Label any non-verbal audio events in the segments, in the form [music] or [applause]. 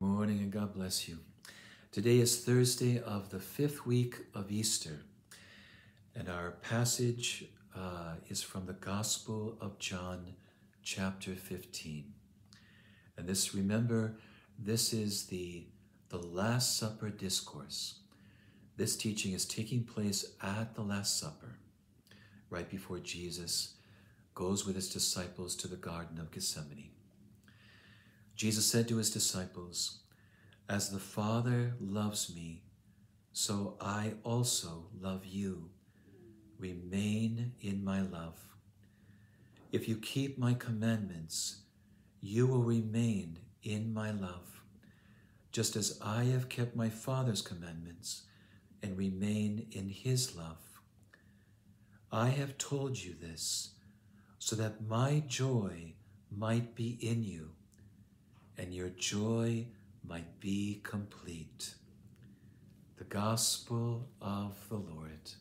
Morning and God bless you. Today is Thursday of the fifth week of Easter, and our passage uh, is from the Gospel of John, chapter 15. And this, remember, this is the, the Last Supper discourse. This teaching is taking place at the Last Supper, right before Jesus goes with his disciples to the Garden of Gethsemane. Jesus said to his disciples, As the Father loves me, so I also love you. Remain in my love. If you keep my commandments, you will remain in my love, just as I have kept my Father's commandments and remain in his love. I have told you this so that my joy might be in you and your joy might be complete. The Gospel of the Lord.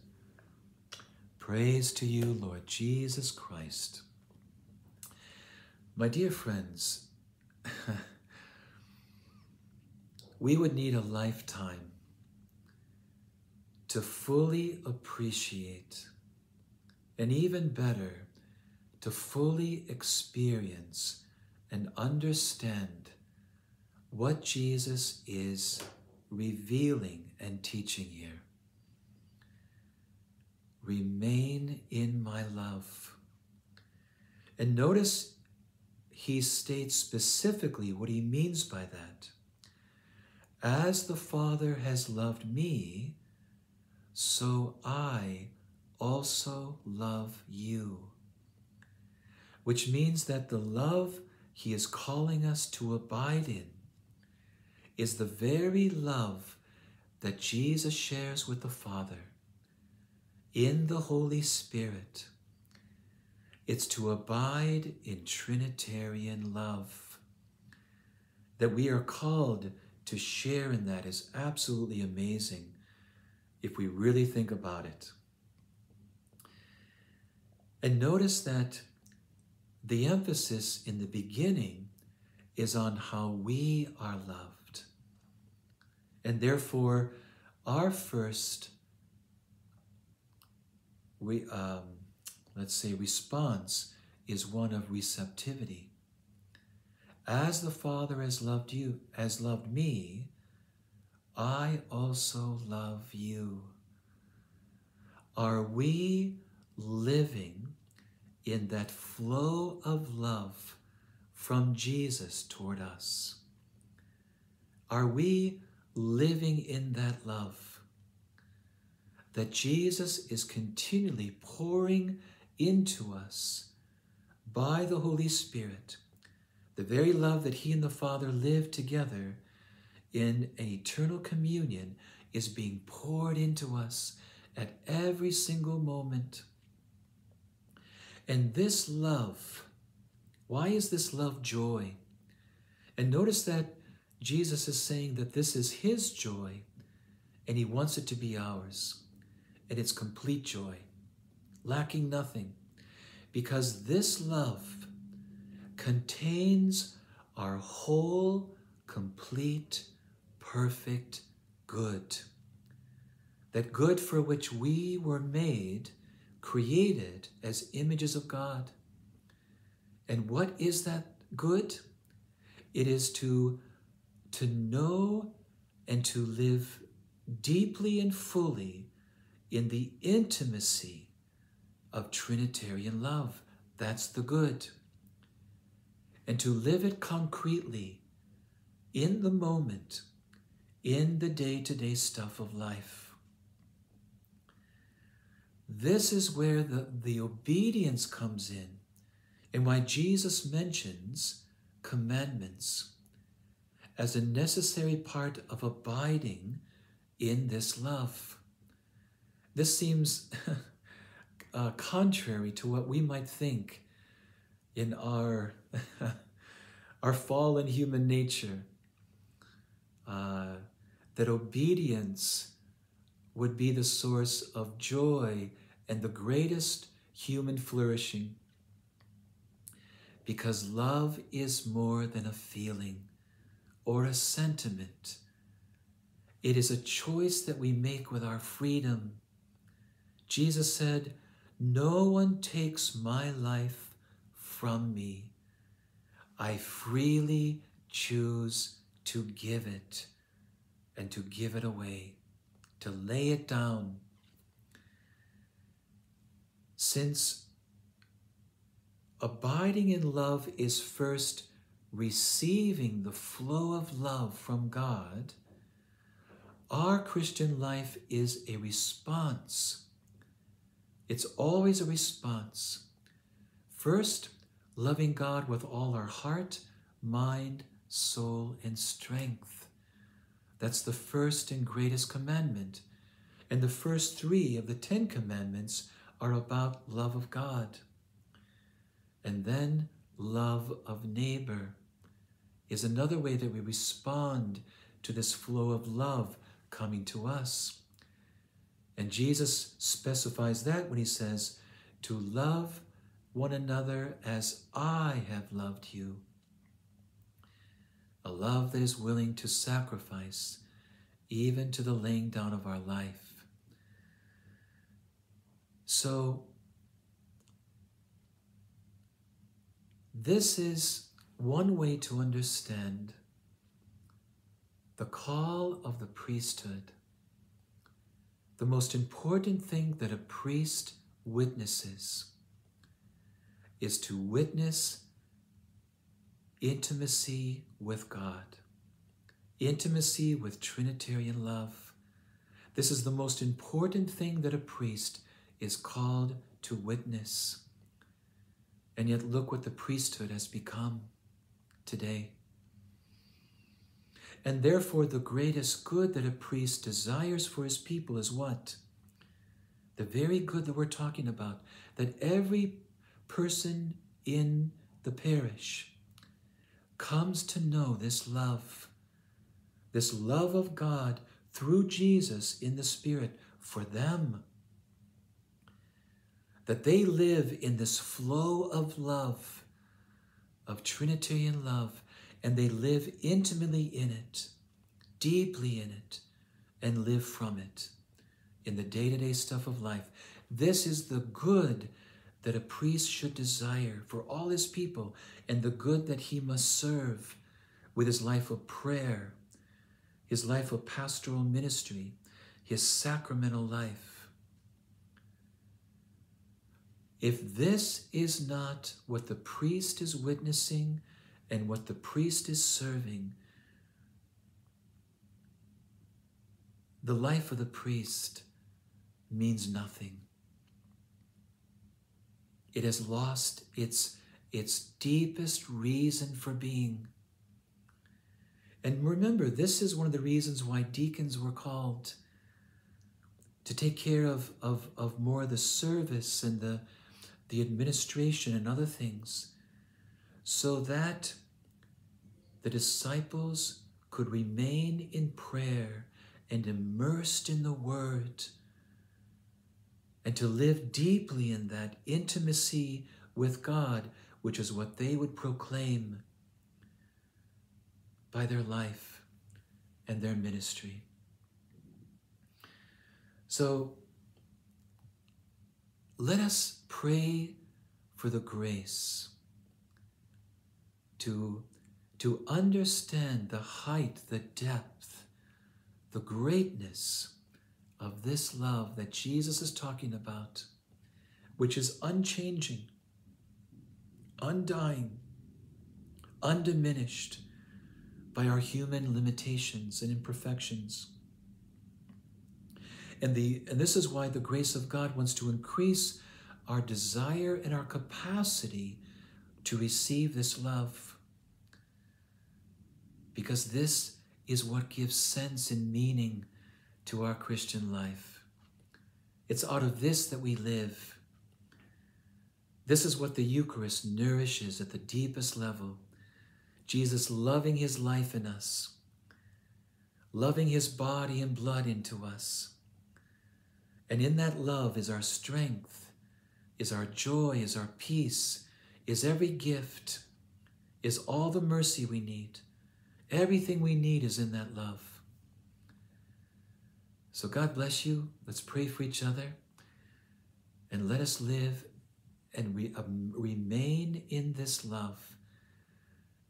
Praise to you, Lord Jesus Christ. My dear friends, [laughs] we would need a lifetime to fully appreciate, and even better, to fully experience and understand what Jesus is revealing and teaching here. Remain in my love. And notice he states specifically what he means by that. As the Father has loved me, so I also love you. Which means that the love he is calling us to abide in is the very love that Jesus shares with the Father in the Holy Spirit. It's to abide in Trinitarian love. That we are called to share in that is absolutely amazing if we really think about it. And notice that the emphasis in the beginning is on how we are loved. And therefore, our first, we, um, let's say, response is one of receptivity. As the Father has loved you, has loved me, I also love you. Are we living in that flow of love from Jesus toward us? Are we living in that love? That Jesus is continually pouring into us by the Holy Spirit, the very love that He and the Father live together in an eternal communion is being poured into us at every single moment. And this love, why is this love joy? And notice that Jesus is saying that this is his joy and he wants it to be ours. And it's complete joy, lacking nothing, because this love contains our whole, complete, perfect good. That good for which we were made created as images of God. And what is that good? It is to, to know and to live deeply and fully in the intimacy of Trinitarian love. That's the good. And to live it concretely in the moment, in the day to day stuff of life. This is where the, the obedience comes in and why Jesus mentions commandments as a necessary part of abiding in this love. This seems [laughs] uh, contrary to what we might think in our, [laughs] our fallen human nature. Uh, that obedience would be the source of joy and the greatest human flourishing. Because love is more than a feeling or a sentiment. It is a choice that we make with our freedom. Jesus said, No one takes my life from me. I freely choose to give it and to give it away, to lay it down. Since abiding in love is first receiving the flow of love from God, our Christian life is a response. It's always a response. First, loving God with all our heart, mind, soul, and strength. That's the first and greatest commandment. And the first three of the Ten Commandments are about love of God. And then love of neighbor is another way that we respond to this flow of love coming to us. And Jesus specifies that when he says, to love one another as I have loved you. A love that is willing to sacrifice even to the laying down of our life. So, this is one way to understand the call of the priesthood. The most important thing that a priest witnesses is to witness intimacy with God, intimacy with Trinitarian love. This is the most important thing that a priest is called to witness. And yet, look what the priesthood has become today. And therefore, the greatest good that a priest desires for his people is what? The very good that we're talking about, that every person in the parish comes to know this love, this love of God through Jesus in the Spirit for them. That they live in this flow of love of Trinitarian love, and they live intimately in it, deeply in it, and live from it in the day to day stuff of life. This is the good that a priest should desire for all his people, and the good that he must serve with his life of prayer, his life of pastoral ministry, his sacramental life. If this is not what the priest is witnessing and what the priest is serving, the life of the priest means nothing. It has lost its, its deepest reason for being. And remember, this is one of the reasons why deacons were called to take care of, of, of more the service and the, the administration and other things, so that the disciples could remain in prayer and immersed in the Word, and to live deeply in that intimacy with God, which is what they would proclaim by their life and their ministry. So, let us pray for the grace to, to understand the height, the depth, the greatness of this love that Jesus is talking about, which is unchanging, undying, undiminished by our human limitations and imperfections. And, the, and this is why the grace of God wants to increase our desire and our capacity to receive this love. Because this is what gives sense and meaning to our Christian life. It's out of this that we live. This is what the Eucharist nourishes at the deepest level. Jesus loving his life in us, loving his body and blood into us, and in that love is our strength, is our joy, is our peace, is every gift, is all the mercy we need, Everything we need is in that love. So God bless you. Let's pray for each other. And let us live and we um, remain in this love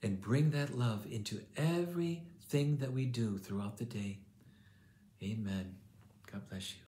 and bring that love into everything that we do throughout the day. Amen. God bless you.